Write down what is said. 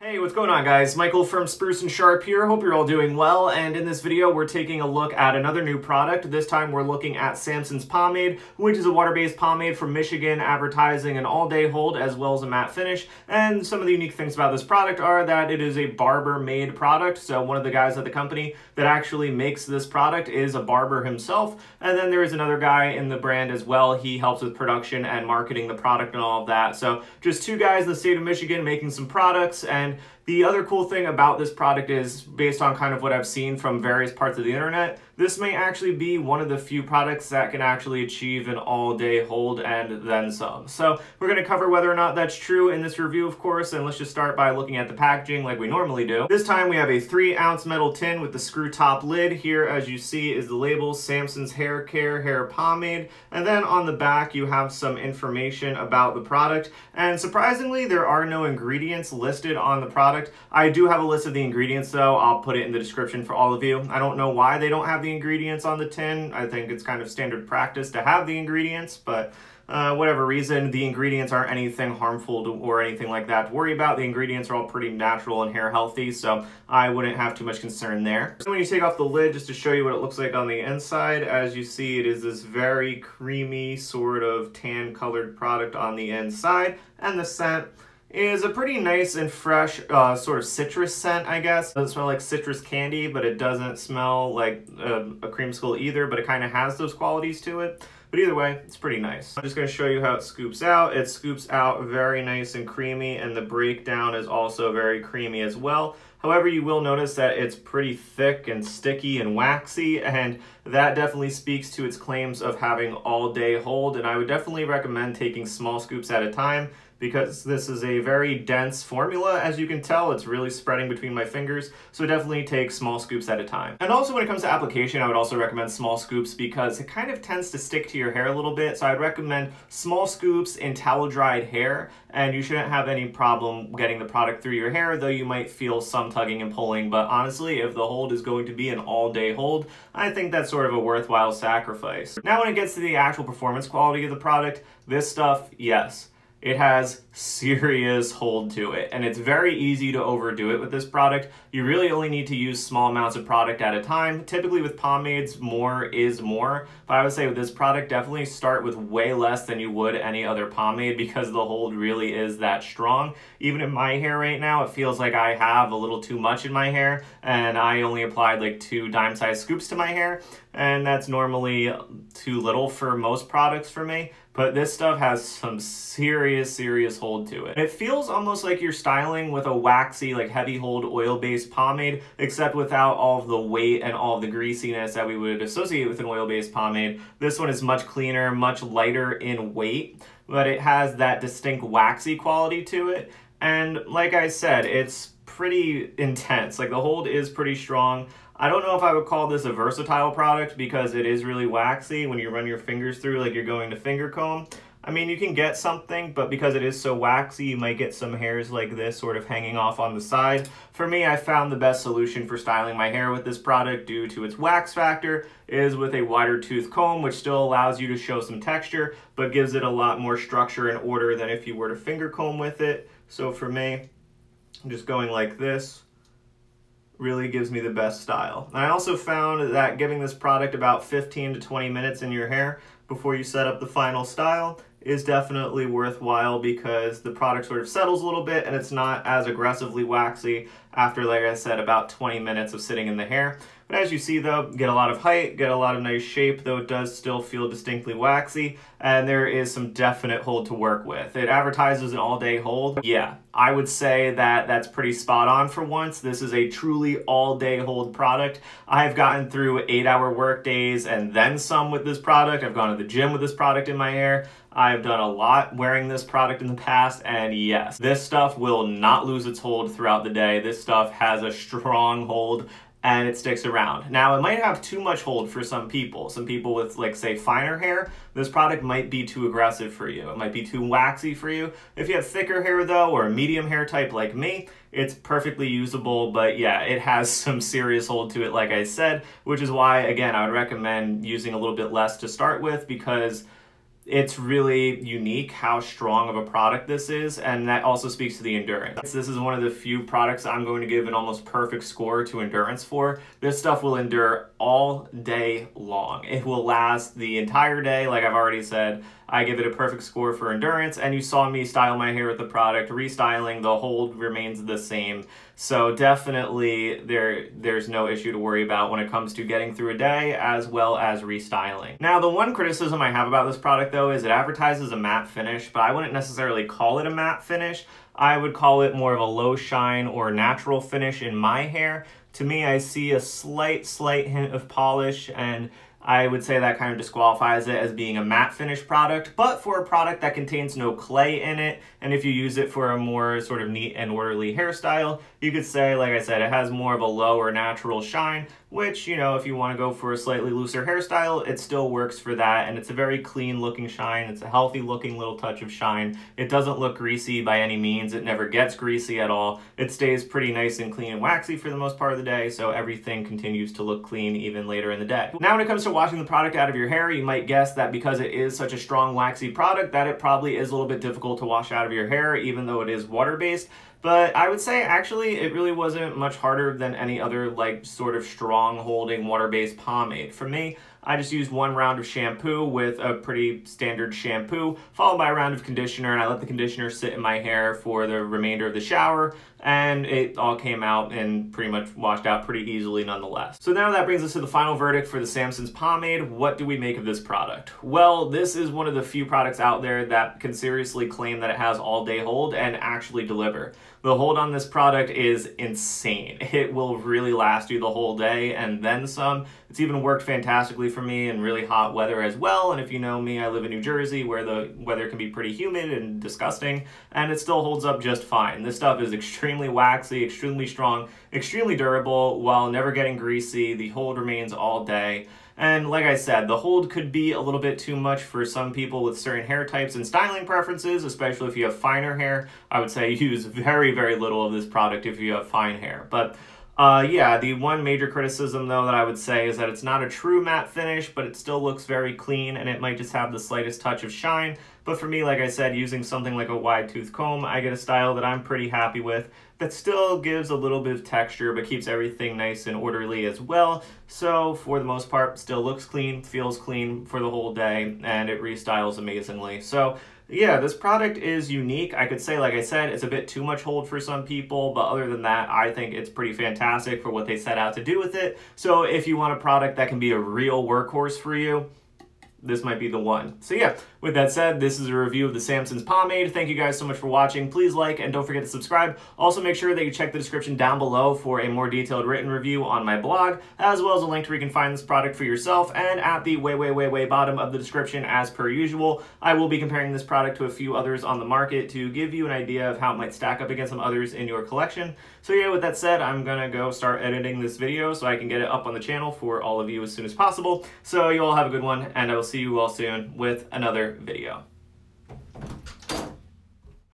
Hey, what's going on guys? Michael from Spruce and Sharp here. Hope you're all doing well. And in this video, we're taking a look at another new product. This time we're looking at Samson's Pomade, which is a water-based pomade from Michigan, advertising an all-day hold as well as a matte finish. And some of the unique things about this product are that it is a barber-made product. So one of the guys at the company that actually makes this product is a barber himself. And then there is another guy in the brand as well. He helps with production and marketing the product and all of that. So just two guys in the state of Michigan making some products and the other cool thing about this product is, based on kind of what I've seen from various parts of the internet, this may actually be one of the few products that can actually achieve an all-day hold and then some. So we're going to cover whether or not that's true in this review, of course, and let's just start by looking at the packaging like we normally do. This time we have a 3-ounce metal tin with the screw top lid. Here, as you see, is the label Samson's Hair Care Hair Pomade, and then on the back you have some information about the product, and surprisingly, there are no ingredients listed on the product product. I do have a list of the ingredients though. I'll put it in the description for all of you. I don't know why they don't have the ingredients on the tin. I think it's kind of standard practice to have the ingredients, but uh, whatever reason, the ingredients aren't anything harmful to, or anything like that to worry about. The ingredients are all pretty natural and hair healthy, so I wouldn't have too much concern there. So when you take off the lid, just to show you what it looks like on the inside, as you see, it is this very creamy sort of tan colored product on the inside, and the scent is a pretty nice and fresh uh, sort of citrus scent, I guess. It doesn't smell like citrus candy, but it doesn't smell like a, a creamsicle either, but it kind of has those qualities to it. But either way, it's pretty nice. I'm just gonna show you how it scoops out. It scoops out very nice and creamy, and the breakdown is also very creamy as well. However, you will notice that it's pretty thick and sticky and waxy, and that definitely speaks to its claims of having all day hold, and I would definitely recommend taking small scoops at a time because this is a very dense formula. As you can tell, it's really spreading between my fingers, so definitely take small scoops at a time. And also when it comes to application, I would also recommend small scoops because it kind of tends to stick to your hair a little bit, so I'd recommend small scoops in towel-dried hair, and you shouldn't have any problem getting the product through your hair, though you might feel some tugging and pulling, but honestly, if the hold is going to be an all-day hold, I think that's sort of a worthwhile sacrifice. Now when it gets to the actual performance quality of the product, this stuff, yes, it has serious hold to it and it's very easy to overdo it with this product. You really only need to use small amounts of product at a time. Typically with pomades, more is more, but I would say with this product, definitely start with way less than you would any other pomade because the hold really is that strong. Even in my hair right now, it feels like I have a little too much in my hair and I only applied like two dime-sized scoops to my hair and that's normally too little for most products for me but this stuff has some serious, serious hold to it. It feels almost like you're styling with a waxy, like heavy hold oil-based pomade, except without all of the weight and all of the greasiness that we would associate with an oil-based pomade. This one is much cleaner, much lighter in weight, but it has that distinct waxy quality to it. And like I said, it's pretty intense. Like the hold is pretty strong. I don't know if I would call this a versatile product because it is really waxy when you run your fingers through like you're going to finger comb. I mean, you can get something, but because it is so waxy, you might get some hairs like this sort of hanging off on the side. For me, I found the best solution for styling my hair with this product due to its wax factor is with a wider tooth comb, which still allows you to show some texture, but gives it a lot more structure and order than if you were to finger comb with it. So for me, just going like this really gives me the best style. And I also found that giving this product about 15 to 20 minutes in your hair before you set up the final style is definitely worthwhile because the product sort of settles a little bit and it's not as aggressively waxy after, like I said, about 20 minutes of sitting in the hair. But as you see though, get a lot of height, get a lot of nice shape, though it does still feel distinctly waxy, and there is some definite hold to work with. It advertises an all-day hold. Yeah, I would say that that's pretty spot on for once. This is a truly all-day hold product. I've gotten through eight-hour work days and then some with this product. I've gone to the gym with this product in my hair. I've done a lot wearing this product in the past, and yes, this stuff will not lose its hold throughout the day. This stuff has a strong hold and it sticks around. Now, it might have too much hold for some people. Some people with, like, say, finer hair, this product might be too aggressive for you. It might be too waxy for you. If you have thicker hair, though, or a medium hair type like me, it's perfectly usable, but yeah, it has some serious hold to it, like I said, which is why, again, I would recommend using a little bit less to start with because it's really unique how strong of a product this is, and that also speaks to the endurance. This is one of the few products I'm going to give an almost perfect score to endurance for. This stuff will endure all day long. It will last the entire day, like I've already said. I give it a perfect score for endurance, and you saw me style my hair with the product. Restyling, the hold remains the same. So definitely there there's no issue to worry about when it comes to getting through a day as well as restyling. Now the one criticism I have about this product though is it advertises a matte finish, but I wouldn't necessarily call it a matte finish. I would call it more of a low shine or natural finish in my hair. To me, I see a slight, slight hint of polish and I would say that kind of disqualifies it as being a matte finish product, but for a product that contains no clay in it, and if you use it for a more sort of neat and orderly hairstyle, you could say, like I said, it has more of a low or natural shine, which, you know, if you want to go for a slightly looser hairstyle, it still works for that, and it's a very clean looking shine. It's a healthy looking little touch of shine. It doesn't look greasy by any means. It never gets greasy at all. It stays pretty nice and clean and waxy for the most part of the day, so everything continues to look clean even later in the day. Now when it comes to washing the product out of your hair, you might guess that because it is such a strong waxy product that it probably is a little bit difficult to wash out of your hair, even though it is water-based. But I would say actually it really wasn't much harder than any other like sort of strong holding water-based pomade. For me, I just used one round of shampoo with a pretty standard shampoo, followed by a round of conditioner, and I let the conditioner sit in my hair for the remainder of the shower, and it all came out and pretty much washed out pretty easily nonetheless. So now that brings us to the final verdict for the Samson's pomade. What do we make of this product? Well, this is one of the few products out there that can seriously claim that it has all day hold and actually deliver. The hold on this product is insane. It will really last you the whole day and then some. It's even worked fantastically for me in really hot weather as well. And if you know me, I live in New Jersey where the weather can be pretty humid and disgusting, and it still holds up just fine. This stuff is extremely waxy, extremely strong, extremely durable, while never getting greasy. The hold remains all day. And like I said, the hold could be a little bit too much for some people with certain hair types and styling preferences, especially if you have finer hair. I would say use very, very little of this product if you have fine hair. But uh, yeah, the one major criticism though that I would say is that it's not a true matte finish, but it still looks very clean and it might just have the slightest touch of shine. But for me, like I said, using something like a wide tooth comb, I get a style that I'm pretty happy with that still gives a little bit of texture but keeps everything nice and orderly as well. So for the most part, still looks clean, feels clean for the whole day, and it restyles amazingly. So yeah, this product is unique. I could say, like I said, it's a bit too much hold for some people, but other than that, I think it's pretty fantastic for what they set out to do with it. So if you want a product that can be a real workhorse for you, this might be the one. So yeah, with that said, this is a review of the Samson's Pomade. Thank you guys so much for watching. Please like and don't forget to subscribe. Also make sure that you check the description down below for a more detailed written review on my blog, as well as a link to where you can find this product for yourself. And at the way, way, way, way bottom of the description, as per usual, I will be comparing this product to a few others on the market to give you an idea of how it might stack up against some others in your collection. So yeah, with that said, I'm gonna go start editing this video so I can get it up on the channel for all of you as soon as possible. So you all have a good one, and I will see you all soon with video.